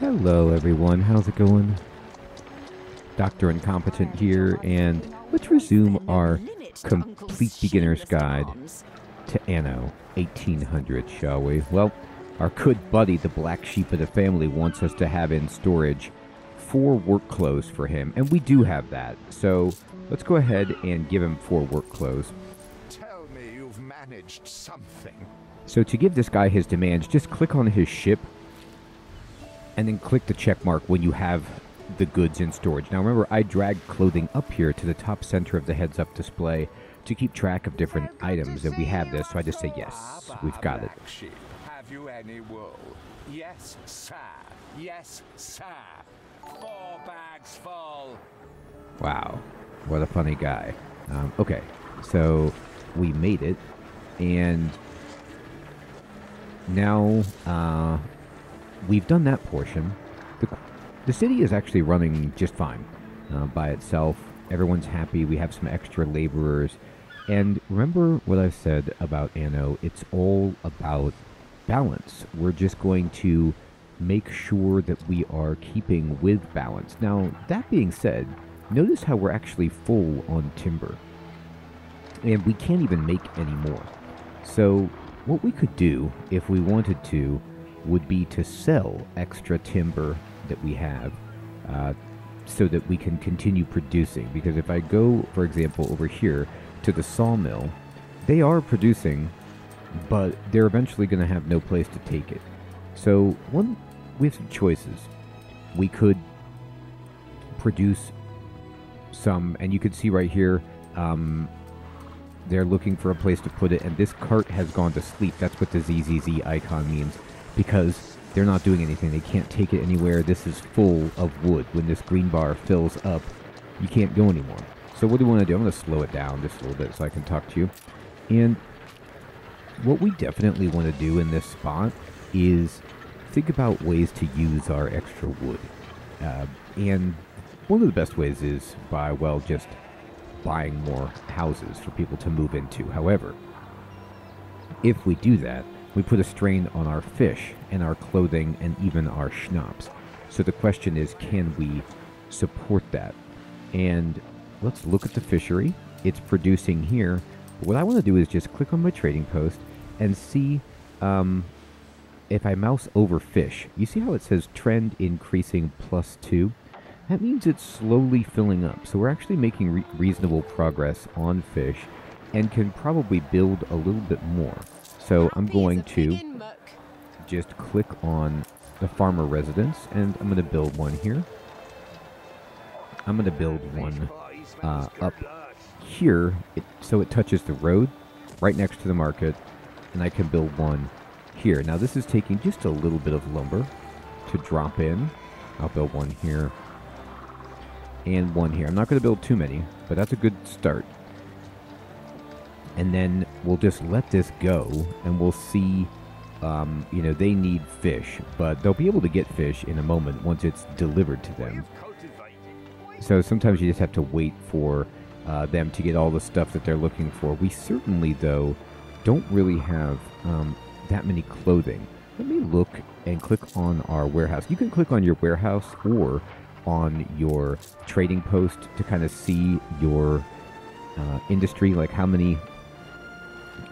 Hello, everyone. How's it going? Dr. Incompetent here, and let's resume our complete beginner's guide to Anno 1800, shall we? Well, our good buddy, the black sheep of the family, wants us to have in storage four work clothes for him, and we do have that. So let's go ahead and give him four work clothes. Tell me you've managed something. So to give this guy his demands, just click on his ship and then click the check mark when you have the goods in storage. Now remember, I dragged clothing up here to the top center of the heads up display to keep track of different items, and we have this, so I just say yes, we've got it. Have you any wool? Yes, sir. Yes, sir. Four bags full. Wow, what a funny guy. Um, okay, so we made it, and now uh, we've done that portion. The, the city is actually running just fine uh, by itself. Everyone's happy. We have some extra laborers. And remember what I said about Anno? It's all about balance. We're just going to make sure that we are keeping with balance. Now, that being said, notice how we're actually full on timber. And we can't even make any more. So, what we could do, if we wanted to, would be to sell extra timber that we have uh, so that we can continue producing. Because if I go, for example, over here to the sawmill, they are producing, but they're eventually going to have no place to take it. So, one, we have some choices. We could produce some, and you can see right here, um, they're looking for a place to put it, and this cart has gone to sleep. That's what the ZZZ icon means, because they're not doing anything. They can't take it anywhere. This is full of wood. When this green bar fills up, you can't go anymore. So what do we want to do? I'm going to slow it down just a little bit so I can talk to you. And what we definitely want to do in this spot is think about ways to use our extra wood. Uh, and one of the best ways is by, well, just buying more houses for people to move into. However, if we do that, we put a strain on our fish and our clothing and even our schnapps. So the question is, can we support that? And let's look at the fishery. It's producing here. But what I want to do is just click on my trading post and see um, if I mouse over fish. You see how it says trend increasing plus two? That means it's slowly filling up. So we're actually making re- reasonable progress on fish and can probably build a little bit more. So I'm going to just click on the farmer residence and I'm going to build one here. I'm going to build one uh, up here it, so it touches the road right next to the market and I can build one here. Now this is taking just a little bit of lumber to drop in. I'll build one here and one here. I'm not going to build too many, but that's a good start. And then we'll just let this go, and we'll see. Um, you know, they need fish, but they'll be able to get fish in a moment once it's delivered to them. So sometimes you just have to wait for uh, them to get all the stuff that they're looking for. We certainly, though, don't really have um, that many clothing. Let me look and click on our warehouse. You can click on your warehouse or on your trading post to kind of see your uh, industry, like how many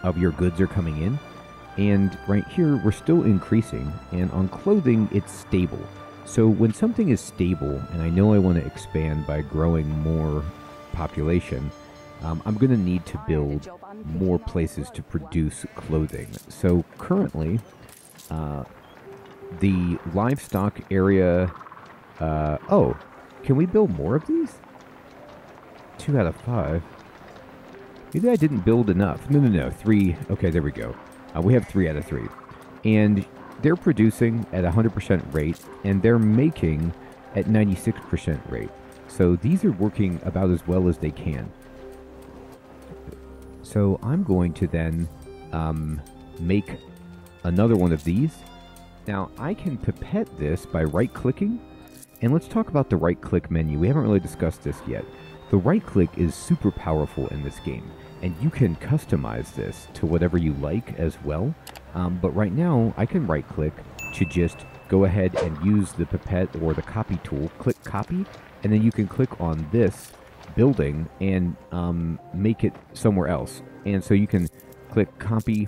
of your goods are coming in. And right here, we're still increasing. And on clothing, it's stable. So when something is stable, and I know I want to expand by growing more population, um, I'm going to need to build more places to produce clothing. So currently, uh, the livestock area uh, oh, can we build more of these? Two out of five. Maybe I didn't build enough. No, no, no. Three. Okay, there we go. Uh, we have three out of three. And they're producing at 100% rate, and they're making at 96% rate. So these are working about as well as they can. So I'm going to then um, make another one of these. Now I can pipette this by right clicking and let's talk about the right click menu. We haven't really discussed this yet. The right click is super powerful in this game, and you can customize this to whatever you like as well. Um, but right now, I can right click to just go ahead and use the pipette or the copy tool, click copy, and then you can click on this building and um, make it somewhere else. And so you can click copy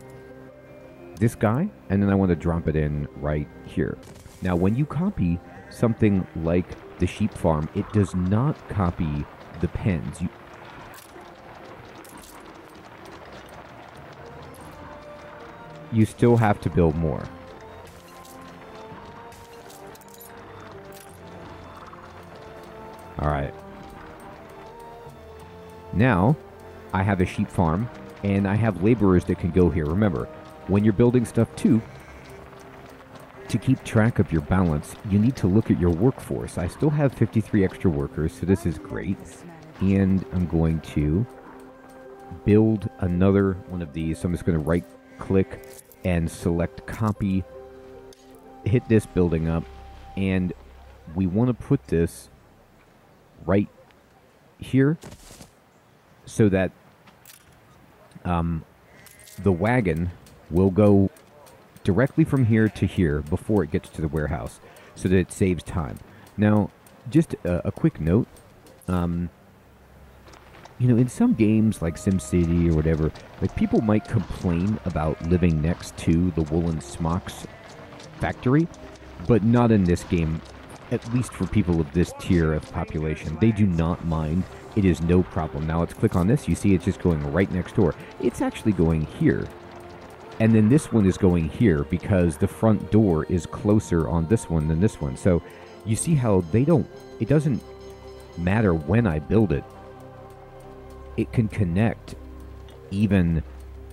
this guy, and then I want to drop it in right here. Now, when you copy something like the sheep farm, it does not copy the pens. You, you still have to build more. All right. Now, I have a sheep farm, and I have laborers that can go here. Remember, when you're building stuff too, to keep track of your balance, you need to look at your workforce. I still have 53 extra workers, so this is great. And I'm going to build another one of these. So I'm just going to right click and select copy, hit this building up, and we want to put this right here so that um, the wagon will go directly from here to here before it gets to the warehouse so that it saves time. Now, just a, a quick note. Um, you know, in some games like SimCity or whatever, like people might complain about living next to the woolen smocks factory, but not in this game. At least for people of this tier of population, they do not mind. It is no problem. Now let's click on this. You see, it's just going right next door. It's actually going here. And then this one is going here because the front door is closer on this one than this one. So you see how they don't, it doesn't matter when I build it. It can connect even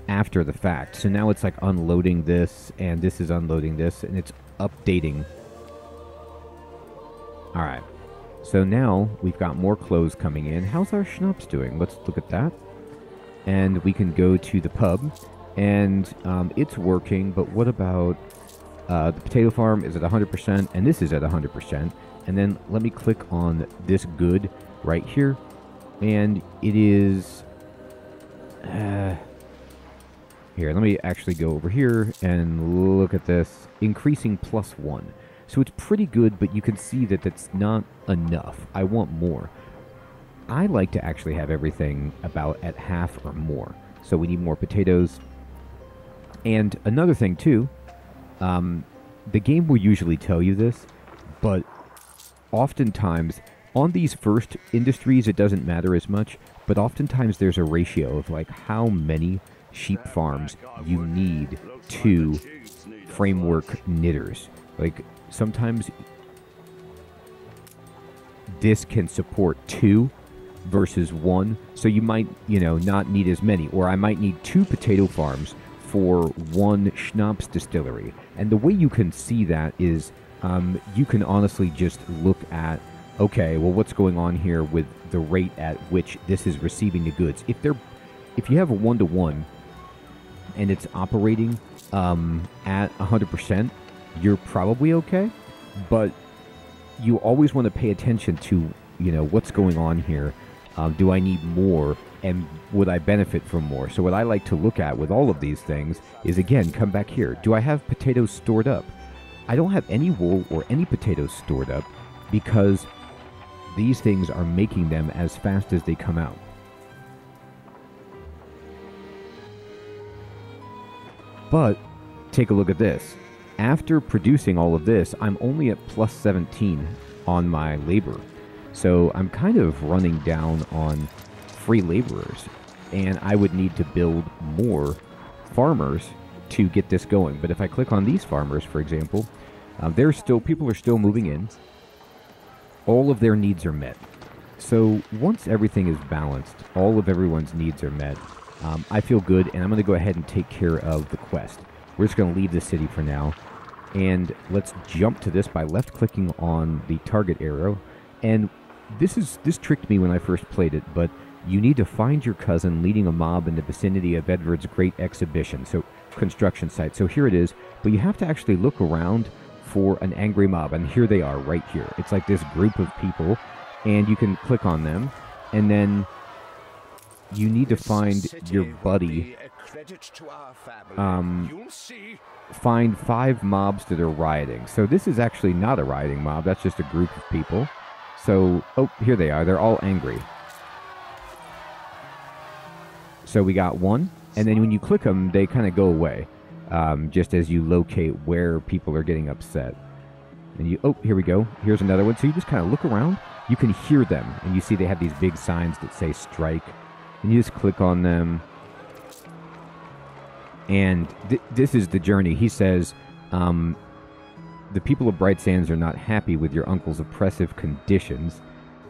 after the fact. So now it's like unloading this and this is unloading this and it's updating. All right. So now we've got more clothes coming in. How's our schnapps doing? Let's look at that. And we can go to the pub and um, it's working. But what about uh, the potato farm is at 100%, and this is at 100%. And then let me click on this good right here, and it is. Uh, here, let me actually go over here and look at this. Increasing plus one. So it's pretty good, but you can see that that's not enough. I want more. I like to actually have everything about at half or more. So we need more potatoes, and another thing too, um, the game will usually tell you this, but oftentimes on these first industries it doesn't matter as much. But oftentimes there's a ratio of like how many sheep farms you need to framework knitters. Like sometimes this can support two versus one. So you might, you know, not need as many. Or I might need two potato farms for one schnapps distillery. And the way you can see that is um, you can honestly just look at okay, well, what's going on here with the rate at which this is receiving the goods? If they're if you have a one to one and it's operating um, at 100%, you're probably okay. But you always want to pay attention to you know what's going on here. Um, do I need more? and would I benefit from more? So, what I like to look at with all of these things is again, come back here. Do I have potatoes stored up? I don't have any wool or any potatoes stored up because these things are making them as fast as they come out. But take a look at this. After producing all of this, I'm only at plus 17 on my labor. So I'm kind of running down on free laborers, and I would need to build more farmers to get this going. But if I click on these farmers, for example, um, there's still people are still moving in. All of their needs are met. So once everything is balanced, all of everyone's needs are met. Um, I feel good, and I'm going to go ahead and take care of the quest. We're just going to leave the city for now, and let's jump to this by left-clicking on the target arrow. And this is this tricked me when I first played it, but you need to find your cousin leading a mob in the vicinity of Edward's great exhibition, so construction site. So here it is, but you have to actually look around for an angry mob, and here they are right here. It's like this group of people, and you can click on them, and then you need to find your buddy. be a credit to our family. Um, Find five mobs that are rioting. So this is actually not a rioting mob. That's just a group of people. So oh, here they are. They're all angry. So we got one, and then when you click them, they kind of go away, um, just as you locate where people are getting upset. And you oh, here we go. Here's another one. So you just kind of look around. You can hear them, and you see they have these big signs that say "strike," and you just click on them. And th- this is the journey. He says, um, "The people of Bright Sands are not happy with your uncle's oppressive conditions."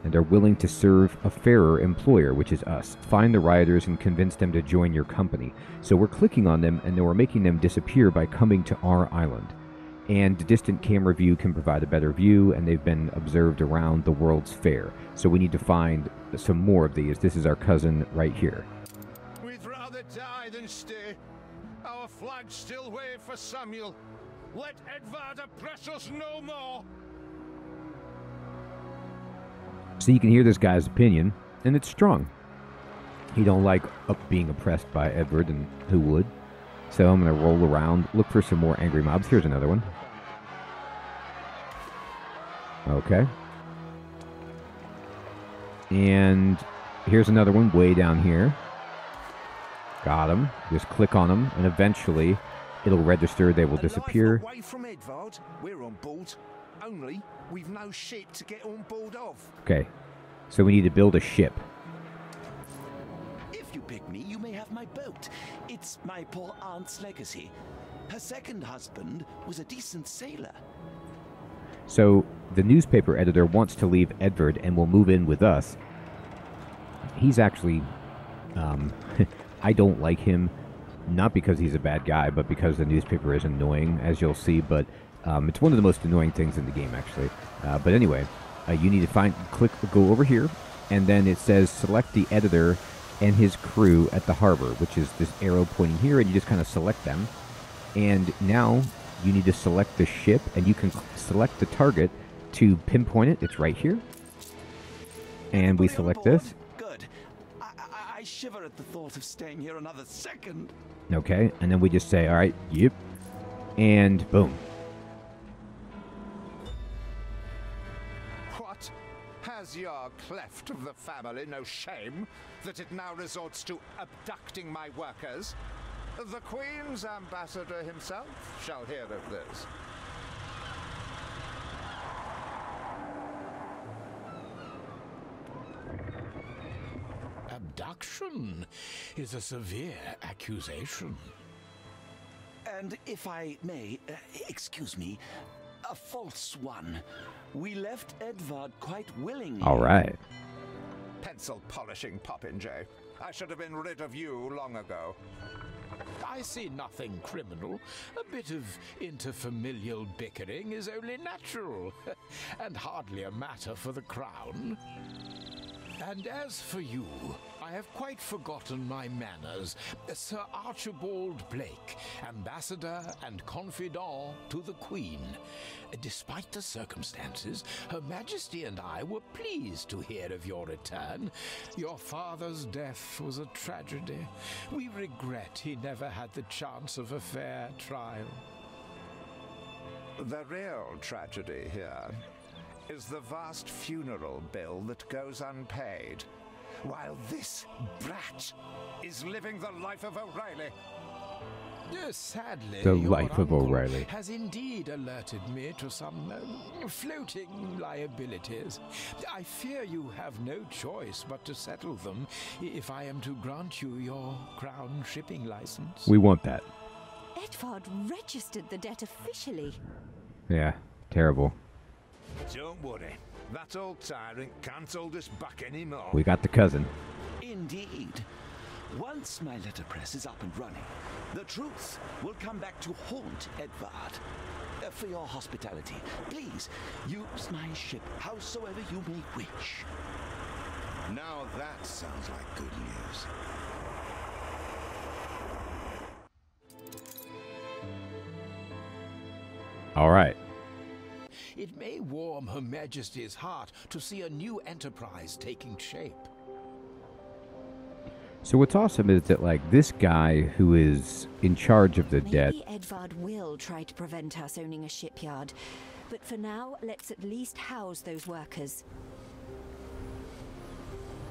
And are willing to serve a fairer employer, which is us. Find the rioters and convince them to join your company. So we're clicking on them and then we're making them disappear by coming to our island. And distant camera view can provide a better view, and they've been observed around the World's Fair. So we need to find some more of these. This is our cousin right here. We'd rather die than stay. Our flag still wave for Samuel. Let Edvard oppress us no more. So you can hear this guy's opinion, and it's strong. He don't like being oppressed by Edward, and who would? So I'm gonna roll around, look for some more angry mobs. Here's another one. Okay. And here's another one way down here. Got him. Just click on them, and eventually it'll register. They will disappear. Away from Edvard, we're on board. Only we've no ship to get on board of. Okay. So we need to build a ship. If you pick me, you may have my boat. It's my poor aunt's legacy. Her second husband was a decent sailor. So the newspaper editor wants to leave Edward and will move in with us. He's actually, um, I don't like him, not because he's a bad guy, but because the newspaper is annoying, as you'll see. But um, it's one of the most annoying things in the game, actually. Uh, but anyway, uh, you need to find, click, go over here, and then it says select the editor and his crew at the harbor, which is this arrow pointing here, and you just kind of select them. And now you need to select the ship, and you can select the target to pinpoint it. It's right here. And we select this. Good. I, I, I shiver at the thought of staying here another second. Okay, and then we just say, all right, yep, and boom. What? Has your cleft of the family no shame that it now resorts to abducting my workers? The Queen's ambassador himself shall hear of this. Abduction is a severe accusation. And if I may, uh, excuse me, a false one. We left Edvard quite willingly. All right. Pencil polishing Popinjay. I should have been rid of you long ago. I see nothing criminal. A bit of interfamilial bickering is only natural, and hardly a matter for the crown. And as for you, I have quite forgotten my manners. Sir Archibald Blake, ambassador and confidant to the Queen. Despite the circumstances, Her Majesty and I were pleased to hear of your return. Your father's death was a tragedy. We regret he never had the chance of a fair trial. The real tragedy here is the vast funeral bill that goes unpaid, while this brat is living the life of O'Reilly. Sadly, The life of O'Reilly. has indeed alerted me to some um, floating liabilities. I fear you have no choice but to settle them if I am to grant you your crown shipping license. We want that. Edvard registered the debt officially. Yeah, terrible. Don't worry, that old tyrant can't hold us back anymore. We got the cousin. Indeed. Once my letterpress is up and running, the truth will come back to haunt Edvard. Uh, for your hospitality, please use my ship howsoever you may wish. Now that sounds like good news. All right. It may warm Her Majesty's heart to see a new enterprise taking shape. So what's awesome is that like this guy who is in charge of the debt Maybe Edvard will try to prevent us owning a shipyard. But for now, let's at least house those workers.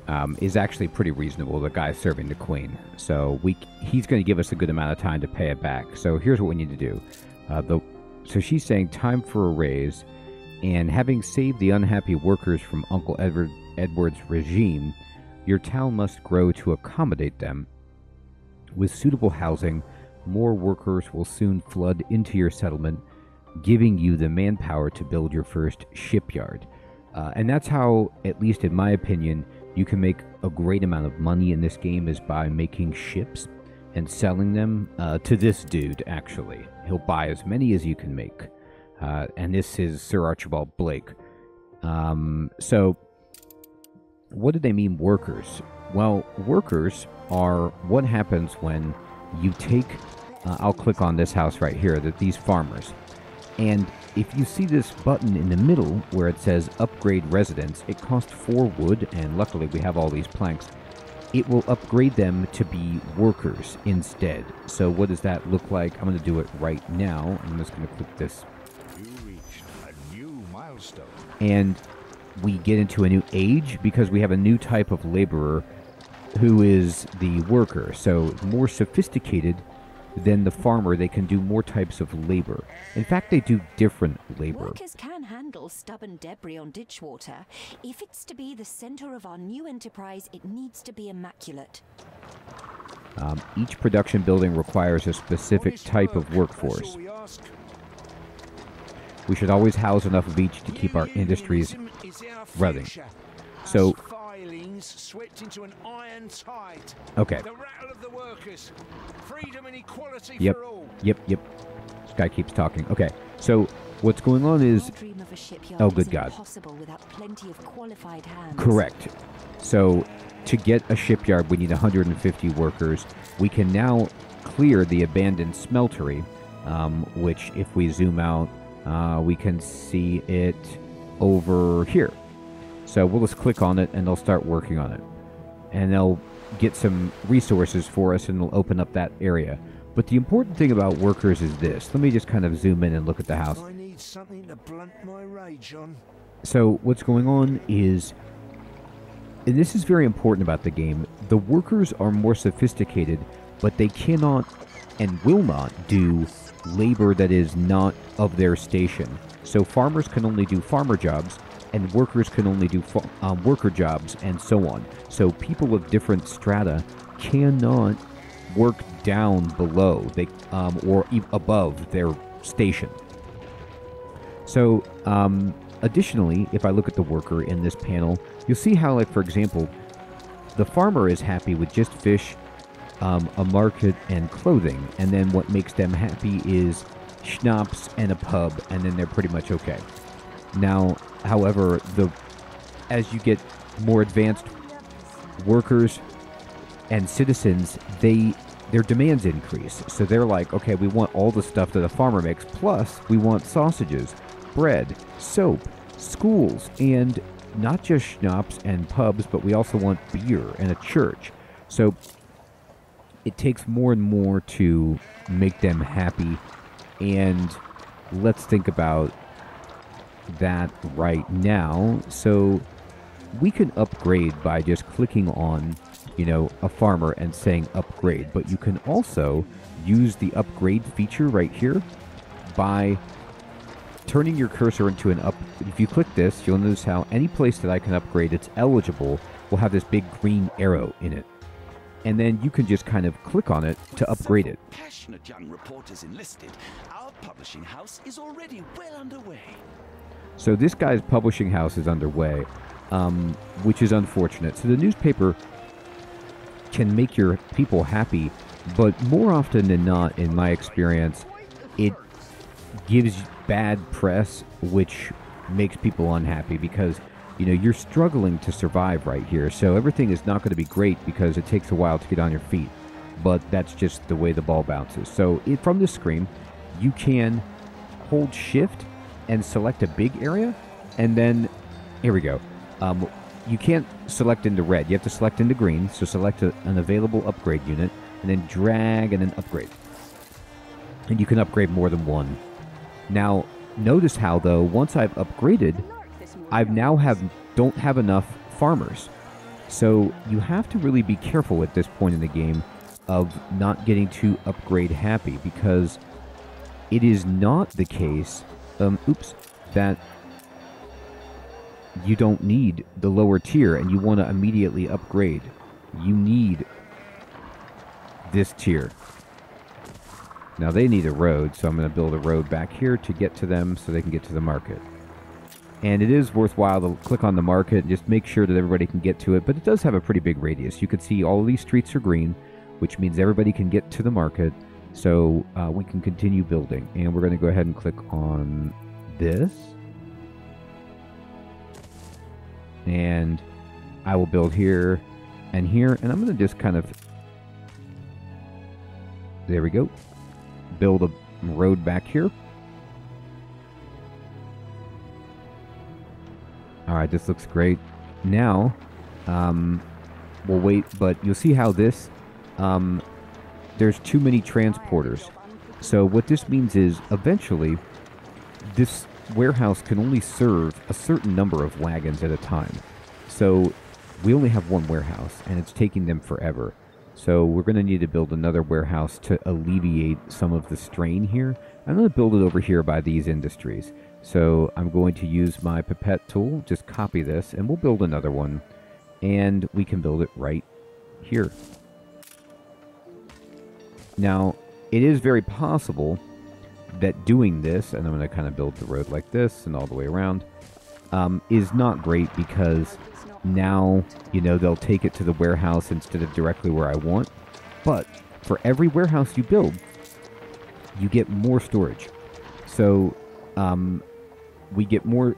um, is actually pretty reasonable. The guy serving the queen, so we he's going to give us a good amount of time to pay it back. So here's what we need to do. Uh, the so she's saying time for a raise, and having saved the unhappy workers from Uncle Edward Edward's regime, your town must grow to accommodate them. With suitable housing, more workers will soon flood into your settlement, giving you the manpower to build your first shipyard. Uh, and that's how, at least in my opinion, you can make a great amount of money in this game is by making ships and selling them uh, to this dude, actually. He'll buy as many as you can make. Uh, and this is Sir Archibald Blake. Um, so, what do they mean, workers? Well, workers are what happens when you take. Uh, I'll click on this house right here, that these farmers. And if you see this button in the middle where it says upgrade residence, it costs four wood, and luckily we have all these planks. It will upgrade them to be workers instead. So, what does that look like? I'm going to do it right now. I'm just going to click this You reached a new milestone. And we get into a new age because we have a new type of laborer who is the worker. So more sophisticated than the farmer, they can do more types of labor. In fact, they do different labor. Workers can handle stubborn debris on ditch water. If it's to be the center of our new enterprise, it needs to be immaculate. Um, each production building requires a specific type of workforce. That's all we should always house enough of each to keep our industries Unionism is our running. So- Us filings swept into an iron tide. Okay. The rattle of the workers. Freedom and equality Yep. for all. Yep, yep. This guy keeps talking. Okay, so what's going on is dream of a Oh, good is God. impossible without plenty of qualified hands. Correct. So, to get a shipyard, we need 150 workers. We can now clear the abandoned smeltery, um, which, if we zoom out, uh, we can see it over here. So, we'll just click on it and they'll start working on it. And they'll get some resources for us and they'll open up that area. But the important thing about workers is this. Let me just kind of zoom in and look at the house. I need something to blunt my rage on. So what's going on is, and this is very important about the game. The workers are more sophisticated, but they cannot and will not do labor that is not of their station. So farmers can only do farmer jobs, and workers can only do um, worker jobs, and so on. So people of different strata cannot work down below they um, or e- above their station. So, um, additionally, if I look at the worker in this panel, you'll see how, like, for example, the farmer is happy with just fish, um, a market, and clothing. And then what makes them happy is schnapps and a pub, and then they're pretty much okay. Now, however, the as you get more advanced workers and citizens, they their demands increase. So they're like, okay, we want all the stuff that a farmer makes, plus we want sausages, bread, soap, schools, and not just schnapps and pubs, but we also want beer and a church. So it takes more and more to make them happy. And let's think about that right now. So we can upgrade by just clicking on, you know, a farmer and saying upgrade. But you can also use the upgrade feature right here by turning your cursor into an up. If you click this, you'll notice how any place that I can upgrade it's eligible will have this big green arrow in it. And then you can just kind of click on it to upgrade it. Passionate young reporters enlisted. Our publishing house is already well underway. So this guy's publishing house is underway, um, which is unfortunate. So the newspaper can make your people happy, but more often than not, in my experience, it gives bad press, which makes people unhappy because you know you're struggling to survive right here. So everything is not going to be great because it takes a while to get on your feet. But that's just the way the ball bounces. So it, from this screen, you can hold shift and select a big area, and then here we go. Um, you can't select into red. You have to select into green. So select a, an available upgrade unit and then drag and then upgrade. And you can upgrade more than one. Now, notice how though, once I've upgraded, I've now have don't have enough farmers. So you have to really be careful at this point in the game of not getting too upgrade happy because it is not the case, um, oops, that you don't need the lower tier and you want to immediately upgrade. You need this tier. Now they need a road, so I'm going to build a road back here to get to them so they can get to the market. And it is worthwhile to click on the market and just make sure that everybody can get to it, but it does have a pretty big radius. You can see all these streets are green, which means everybody can get to the market, so uh, we can continue building. And we're going to go ahead and click on this. And I will build here and here, and I'm going to just kind of there we go. Build a road back here. All right, this looks great. Now, um, we'll wait, but you'll see how this, um, there's too many transporters. So what this means is eventually this warehouse can only serve a certain number of wagons at a time. So we only have one warehouse and it's taking them forever. So we're going to need to build another warehouse to alleviate some of the strain here. I'm going to build it over here by these industries. So I'm going to use my pipette tool, just copy this, and we'll build another one. And we can build it right here. Now, it is very possible that doing this, and I'm going to kind of build the road like this and all the way around, um, is not great because now, you know, they'll take it to the warehouse instead of directly where I want. But for every warehouse you build, you get more storage. So, um, we get more.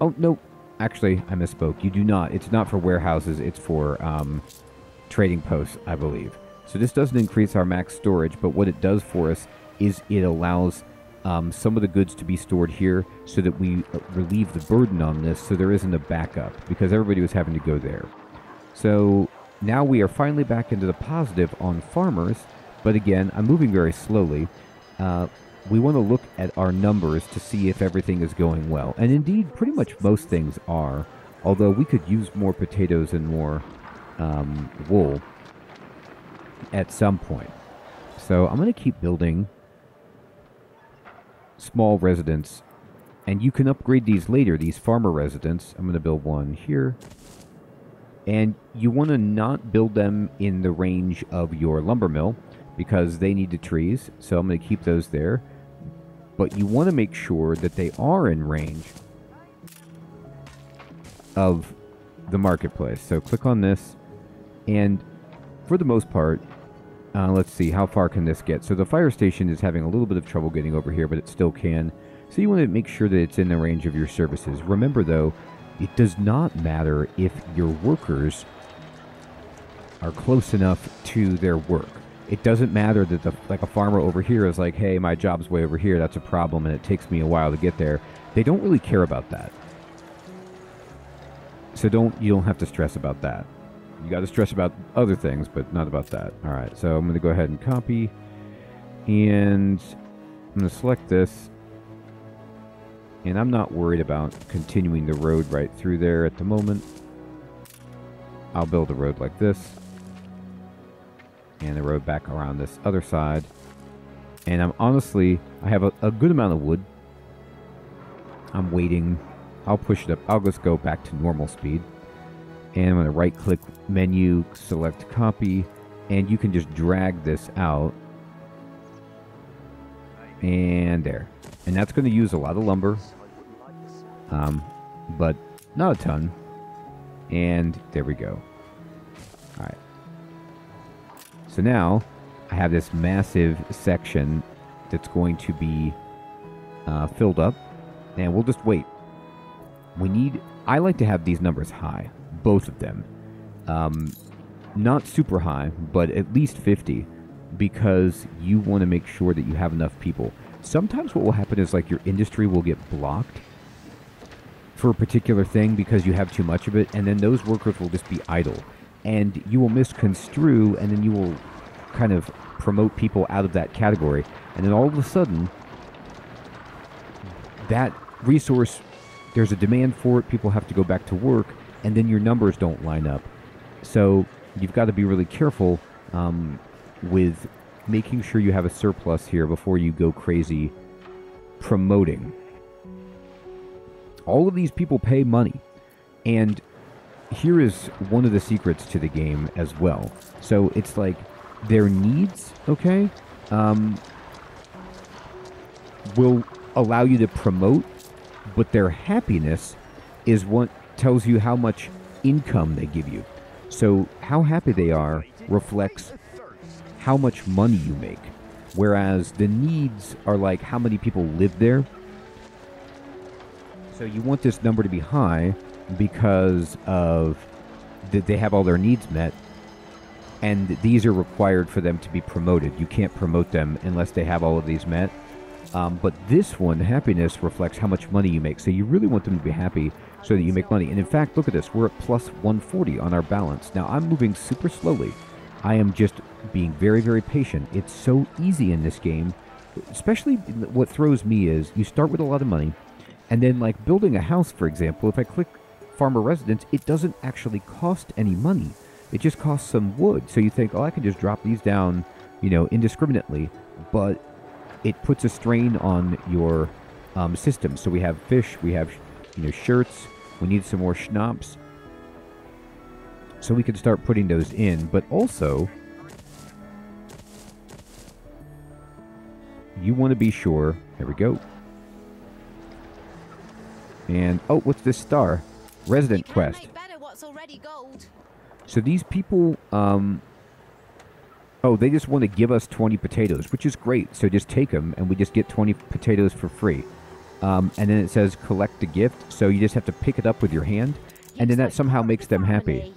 Oh, no. Actually, I misspoke. You do not. It's not for warehouses, it's for um, trading posts, I believe. So, this doesn't increase our max storage, but what it does for us is it allows um, some of the goods to be stored here so that we uh, relieve the burden on this so there isn't a backup because everybody was having to go there. So now we are finally back into the positive on farmers, but again, I'm moving very slowly. Uh, we want to look at our numbers to see if everything is going well. And indeed, pretty much most things are, although we could use more potatoes and more um, wool at some point. So I'm going to keep building small residents. And you can upgrade these later, these farmer residents. I'm going to build one here. And you want to not build them in the range of your lumber mill because they need the trees. So I'm going to keep those there. But you want to make sure that they are in range of the marketplace. So click on this. And for the most part, uh, let's see, how far can this get? So the fire station is having a little bit of trouble getting over here, but it still can. So you want to make sure that it's in the range of your services. Remember, though, it does not matter if your workers are close enough to their work. It doesn't matter that the like a farmer over here is like, hey, my job's way over here. That's a problem, and it takes me a while to get there. They don't really care about that. So don't you don't have to stress about that. You got to stress about other things, but not about that. All right, so I'm going to go ahead and copy. And I'm going to select this. And I'm not worried about continuing the road right through there at the moment. I'll build a road like this. And the road back around this other side. And I'm honestly, I have a, a good amount of wood. I'm waiting. I'll push it up. I'll just go back to normal speed and I'm going to right click menu, select copy, and you can just drag this out. And there. And that's going to use a lot of lumber, um, but not a ton. And there we go. So now I have this massive section that's going to be uh, filled up, and we'll just wait. We need, I like to have these numbers high both of them. Um, not super high, but at least 50 because you want to make sure that you have enough people. Sometimes what will happen is like your industry will get blocked for a particular thing because you have too much of it, and then those workers will just be idle. And you will misconstrue, and then you will kind of promote people out of that category. And then all of a sudden, that resource, there's a demand for it, people have to go back to work, and then your numbers don't line up. So you've got to be really careful um, with making sure you have a surplus here before you go crazy promoting. All of these people pay money. And here is one of the secrets to the game as well. So it's like their needs, okay, um, will allow you to promote, but their happiness is what tells you how much income they give you. So how happy they are reflects how much money you make. Whereas the needs are like how many people live there. So you want this number to be high because of that they have all their needs met and these are required for them to be promoted. You can't promote them unless they have all of these met. Um, but this one, happiness, reflects how much money you make. So you really want them to be happy so that you make money. And in fact, look at this. We're at plus 140 on our balance. Now, I'm moving super slowly. I am just being very, very patient. It's so easy in this game. Especially what throws me is you start with a lot of money, and then, like building a house, for example, if I click farmer residents, it doesn't actually cost any money. It just costs some wood. So you think, oh, I can just drop these down, you know, indiscriminately. But it puts a strain on your um, system. So we have fish, we have, you know, shirts. We need some more schnapps. So we can start putting those in. But also, you want to be sure. There we go. And, oh, what's this star? Resident quest. So these people, um, oh, they just want to give us 20 potatoes, which is great. So just take them, and we just get 20 potatoes for free. Um, and then it says collect a gift, so you just have to pick it up with your hand, and then that somehow makes them happy.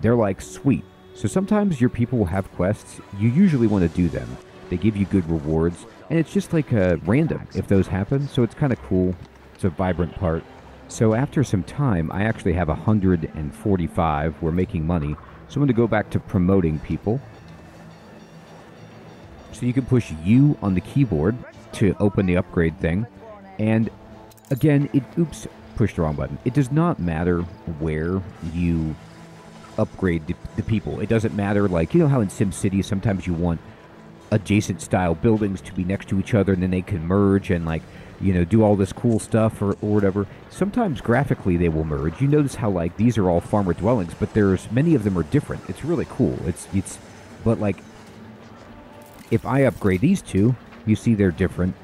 They're like, sweet. So sometimes your people will have quests. You usually want to do them. They give you good rewards, and it's just like uh, random if those happen. So it's kind of cool. It's a vibrant part. So after some time, I actually have 145. We're making money. So I'm going to go back to promoting people. So you can push U on the keyboard to open the upgrade thing. And again, it oops, pushed the wrong button. It does not matter where you upgrade the, the people. It doesn't matter like, you know how in SimCity sometimes you want adjacent style buildings to be next to each other and then they can merge and like you know, do all this cool stuff or, or whatever. Sometimes graphically they will merge. You notice how like these are all farmer dwellings, but there's many of them are different. It's really cool. It's it's but like if I upgrade these two, you see they're different,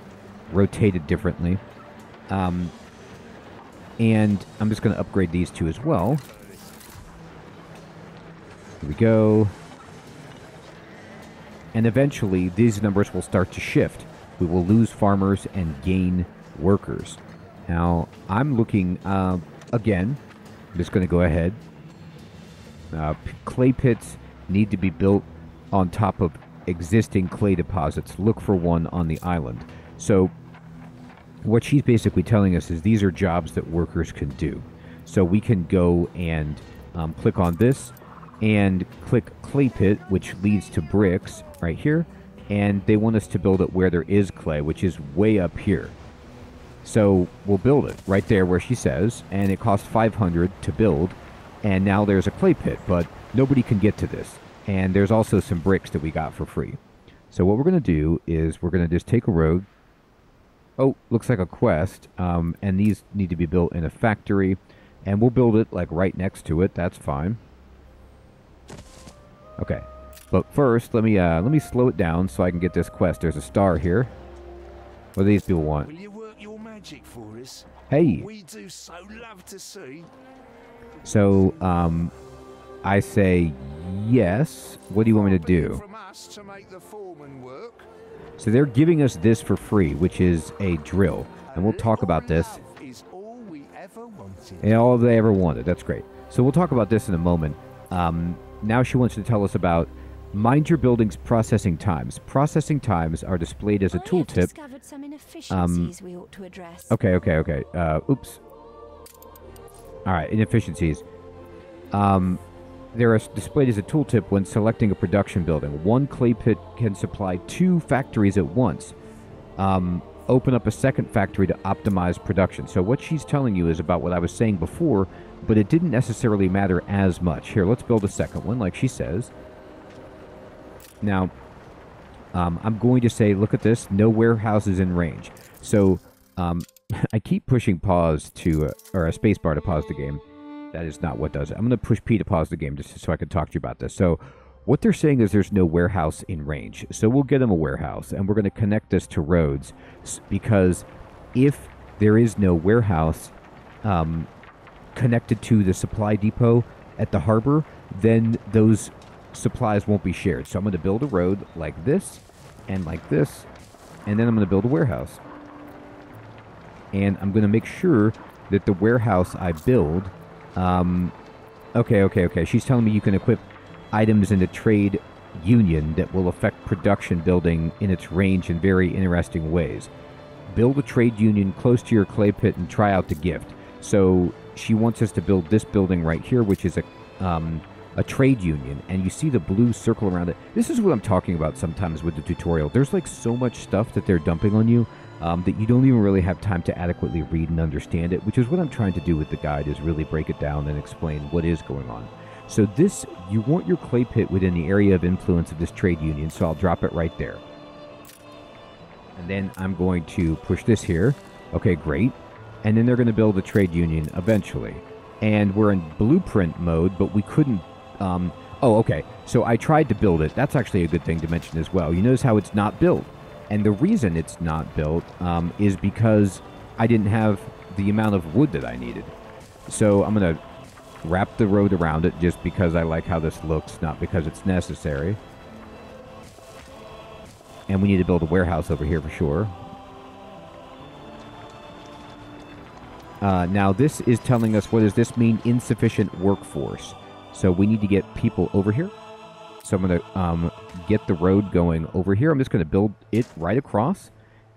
rotated differently. Um, and I'm just going to upgrade these two as well. Here we go. And eventually, these numbers will start to shift we will lose farmers and gain workers. Now, I'm looking, uh, again, I'm just going to go ahead. Uh, clay pits need to be built on top of existing clay deposits. Look for one on the island. So, what she's basically telling us is these are jobs that workers can do. So, we can go and um, click on this and click clay pit, which leads to bricks right here and they want us to build it where there is clay, which is way up here. So we'll build it right there where she says, and it costs 500 to build, and now there's a clay pit, but nobody can get to this. And there's also some bricks that we got for free. So what we're going to do is we're going to just take a road. Oh, looks like a quest, um, and these need to be built in a factory, and we'll build it like right next to it. That's fine. Okay, but first, let me uh, let me slow it down so I can get this quest. There's a star here. What do these people want? Will you work your magic for us? Hey. We do so love to see. So, um, I say yes. What do you want me to do? From us to make the foreman work. So they're giving us this for free, which is a drill, and we'll talk about this. Is all we ever wanted. And all they ever wanted. That's great. So we'll talk about this in a moment. Um, now she wants to tell us about Mind your building's processing times. Processing times are displayed as a tooltip. discovered some inefficiencies we ought to. Okay, okay, okay. Uh, oops. All right, inefficiencies. Um, there are displayed as a tooltip when selecting a production building. One clay pit can supply two factories at once. Um, open up a second factory to optimize production. So what she's telling you is about what I was saying before, but it didn't necessarily matter as much. Here, let's build a second one, like she says. Now, um, I'm going to say, look at this, no warehouses in range. So um, I keep pushing pause to, uh, or a spacebar to pause the game. That is not what does it. I'm going to push P to pause the game just so I can talk to you about this. So what they're saying is there's no warehouse in range. So we'll get them a warehouse and we're going to connect this to roads because if there is no warehouse um, connected to the supply depot at the harbor, then those supplies won't be shared. So I'm going to build a road like this and like this, and then I'm going to build a warehouse. And I'm going to make sure that the warehouse I build um, okay, okay, okay. She's telling me you can equip items in the trade union that will affect production building in its range in very interesting ways. Build a trade union close to your clay pit and try out the gift. So she wants us to build this building right here, which is a um, a trade union, and you see the blue circle around it. This is what I'm talking about sometimes with the tutorial. There's like so much stuff that they're dumping on you um, that you don't even really have time to adequately read and understand it, which is what I'm trying to do with the guide is really break it down and explain what is going on. So this, you want your clay pit within the area of influence of this trade union, so I'll drop it right there. And then I'm going to push this here. Okay, great. And then they're going to build a trade union eventually. And we're in blueprint mode, but we couldn't... Um, oh, okay. So I tried to build it. That's actually a good thing to mention as well. You notice how it's not built. And the reason it's not built um, is because I didn't have the amount of wood that I needed. So I'm going to wrap the road around it just because I like how this looks, not because it's necessary. And we need to build a warehouse over here for sure. Uh, now, this is telling us what does this mean? Insufficient workforce. So we need to get people over here. So I'm going to um, get the road going over here. I'm just going to build it right across.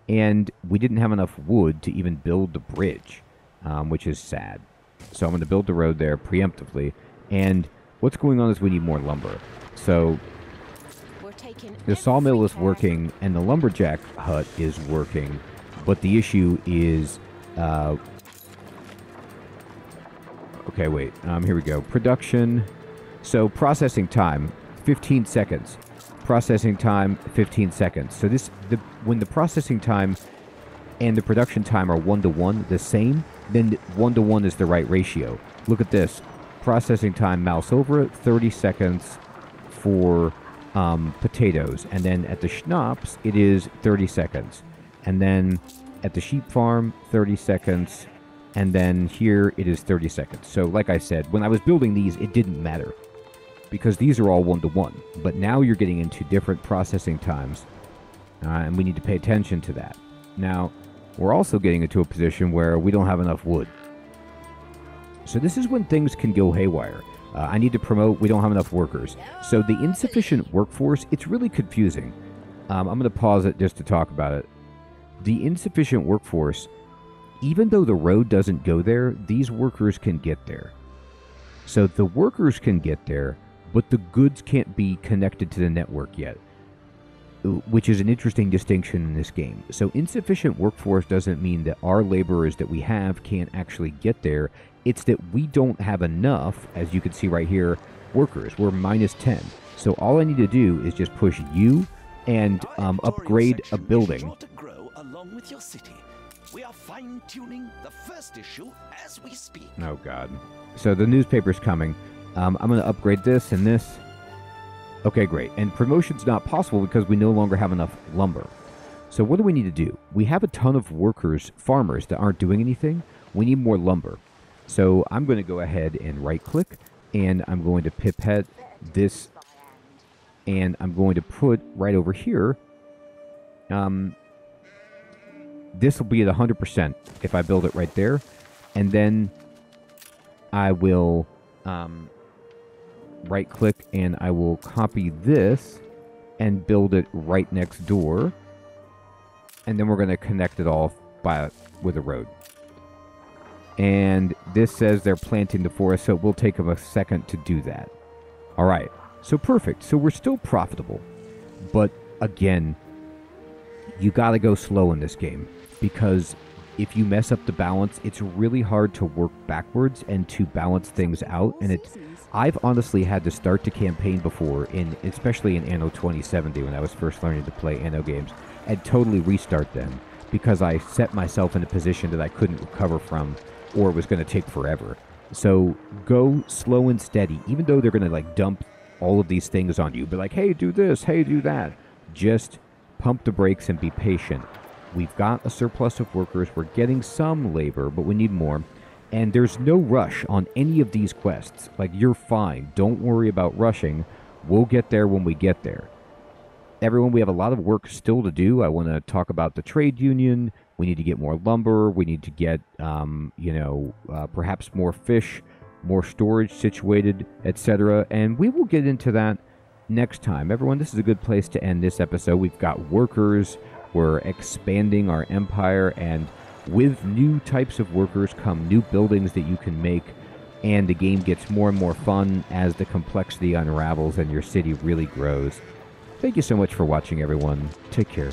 And we didn't have enough wood to even build the bridge, um, which is sad. So I'm going to build the road there preemptively. And what's going on is we need more lumber. So the sawmill is working and the lumberjack hut is working. But the issue is... Uh, okay, wait. Um, here we go. Production. So processing time. 15 seconds. Processing time, 15 seconds. So this, the when the processing time and the production time are one to one, the same, then one to one is the right ratio. Look at this. Processing time, mouse over it, 30 seconds for um, potatoes. And then at the schnapps, it is 30 seconds. And then at the sheep farm, 30 seconds. And then here it is 30 seconds. So, like I said, when I was building these, it didn't matter because these are all one to one. But now you're getting into different processing times, uh, and we need to pay attention to that. Now, we're also getting into a position where we don't have enough wood. So this is when things can go haywire. Uh, I need to promote, we don't have enough workers. So the insufficient workforce, it's really confusing. Um, I'm going to pause it just to talk about it. The insufficient workforce, even though the road doesn't go there, these workers can get there. So the workers can get there, but the goods can't be connected to the network yet, which is an interesting distinction in this game. So, insufficient workforce doesn't mean that our laborers that we have can't actually get there. It's that we don't have enough, as you can see right here, workers. We're minus 10. So, all I need to do is just push U and um, upgrade a building. We are fine tuning the first issue as we speak. Oh, God. So, the newspaper's coming. Um, I'm going to upgrade this and this. Okay, great. And promotion's not possible because we no longer have enough lumber. So what do we need to do? We have a ton of workers, farmers that aren't doing anything. We need more lumber. So I'm going to go ahead and right click and I'm going to pipette this and I'm going to put right over here um, this will be at 100% if I build it right there and then I will um, right click and I will copy this and build it right next door. And then we're going to connect it all by with a road. And this says they're planting the forest, so it will take them a second to do that. All right. So perfect. So we're still profitable. But again, you got to go slow in this game because if you mess up the balance, it's really hard to work backwards and to balance things out. And it's I've honestly had to start the campaign before, in especially in Anno 2070 when I was first learning to play Anno games, and totally restart them because I set myself in a position that I couldn't recover from, or it was going to take forever. So go slow and steady, even though they're going to like dump all of these things on you. Be like, hey, do this, hey, do that. Just pump the brakes and be patient. We've got a surplus of workers. We're getting some labor, but we need more. And there's no rush on any of these quests. Like, you're fine. Don't worry about rushing. We'll get there when we get there. Everyone, we have a lot of work still to do. I want to talk about the trade union. We need to get more lumber. We need to get, um, you know, uh, perhaps more fish, more storage situated, etc. And we will get into that next time. Everyone, this is a good place to end this episode. We've got workers. We're expanding our empire, and with new types of workers come new buildings that you can make, and the game gets more and more fun as the complexity unravels and your city really grows. Thank you so much for watching, everyone. Take care.